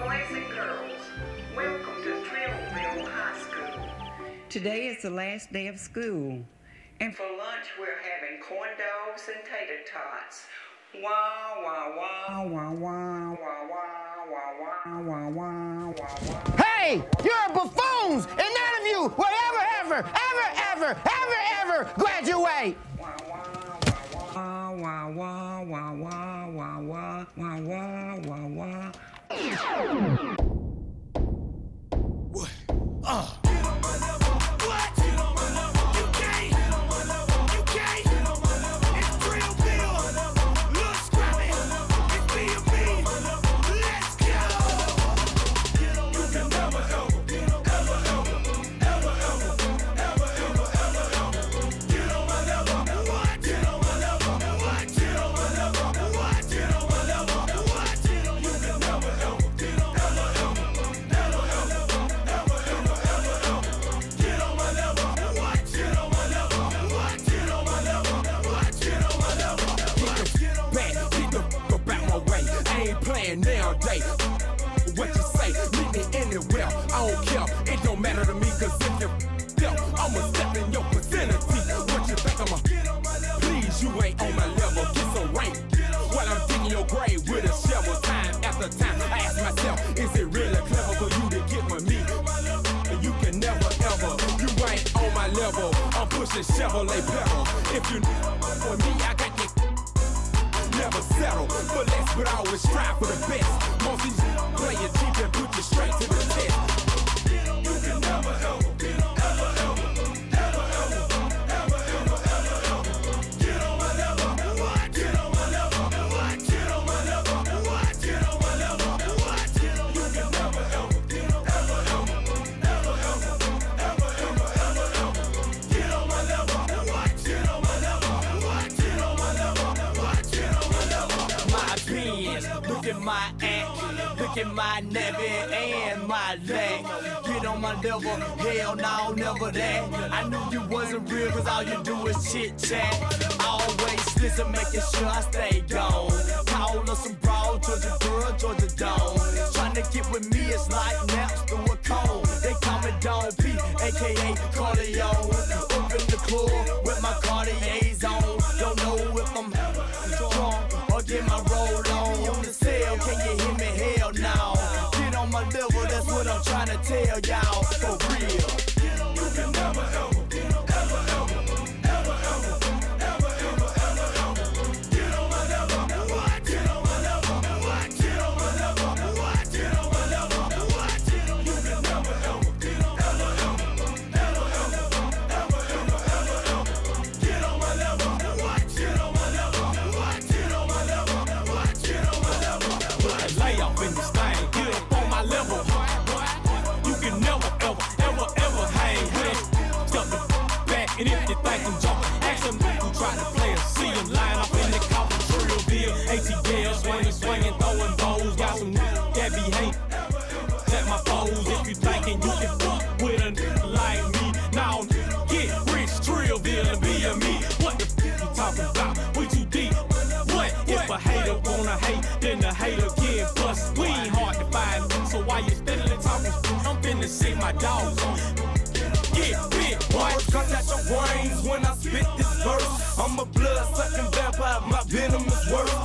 Boys and girls, welcome to Trillville High School. Today is the last day of school, and for lunch we're having corn dogs and tater tots. Wah wah wah wah wah wah wah wah wah wah wah wah. Hey, you're buffoons, and none of you will ever, ever, ever, ever, ever, ever graduate. Wah wah wah wah wah wah wah wah wah you nowadays. What you say, meet me anywhere. I don't care, it don't matter to me, cause if you dealt, I'ma step in your vicinity. What you think I'm a please, you ain't on my level, get some rank. While I'm digging your grave with a shovel, time after time, I ask myself, is it really clever for you to get with me? You can never ever, you ain't on my level. I'm pushing Chevrolet pedal. If you for me, I got never settle for less, but I always strive for the best. Most these play it cheap and put you straight to the test. You can never ever, Look at my act, look at my never and my leg. Get on my level, hell no, never that. I knew you wasn't real, cause all you do is chit chat. Always listen, making sure I stay gone. Call us some broad, Georgia girl, Georgia Dome. Trying to get with me, it's like naps through a cone. They call me Don P, aka Cardio. Up in the club with my Cartiers on. Don't know if I'm drunk or get my roll who try to play us. See them line up in the coffin, Trillville, ATL, swinging, swinging, throwing bows. Got some that be hate. Check my foes if you thinking you can fuck with a nigga like me. Now, get rich, Trillville, and BME. What the f you talking about? We too deep. What if a hater wanna hate, then the hater get bust? We ain't hard to find, so why you steadily talking? I'm finna sit my dogs on. Get big, boy. Cut out your brains when I spit this verse. I'm a blood sucking vampire, my venom is worse.